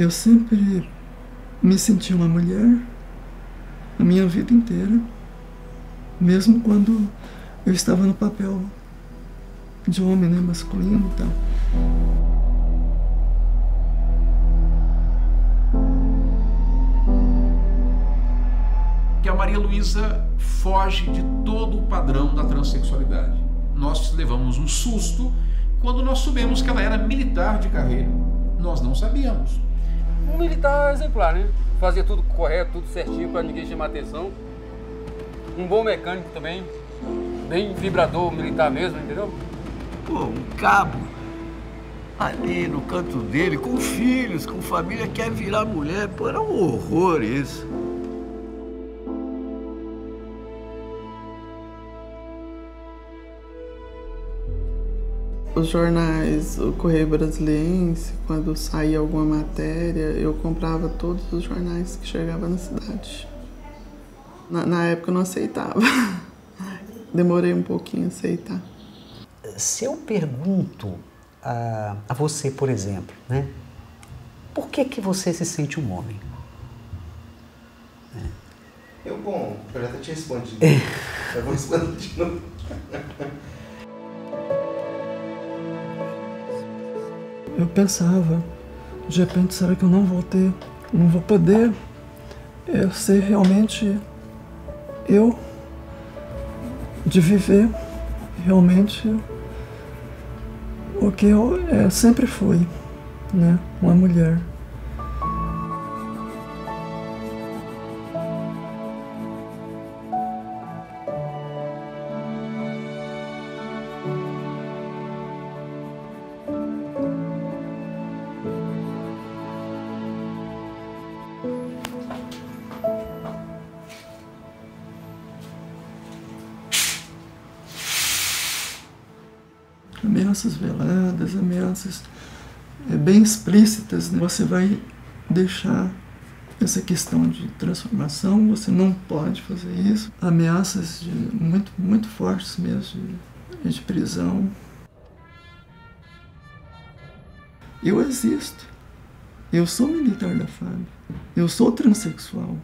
Eu sempre me senti uma mulher a minha vida inteira, mesmo quando eu estava no papel de homem, né, masculino e tal. Que a Maria Luísa foge de todo o padrão da transexualidade. Nós levamos um susto quando nós soubemos que ela era militar de carreira. Nós não sabíamos. Um militar exemplar, né? Fazia tudo correto, tudo certinho para ninguém chamar atenção. Um bom mecânico também, bem vibrador militar mesmo, entendeu? Pô, um cabo ali no canto dele, com filhos, com família, quer virar mulher. Pô, era um horror isso. Os jornais, o Correio Brasiliense, quando saía alguma matéria, eu comprava todos os jornais que chegavam na cidade. Na, na época eu não aceitava. Demorei um pouquinho a aceitar. Se eu pergunto a, a você, por exemplo, né? Por que, que você se sente um homem? Eu, bom, eu já até tinha respondido. Eu vou responder de novo. Eu pensava, de repente, será que eu não vou ter, não vou poder é, ser realmente eu, de viver realmente o que eu é, sempre fui, né? Uma mulher. Ameaças veladas, ameaças é, bem explícitas. Né? Você vai deixar essa questão de transformação, você não pode fazer isso. Ameaças de, muito, muito fortes mesmo, de, de prisão. Eu existo. Eu sou militar da FAB. Eu sou transexual.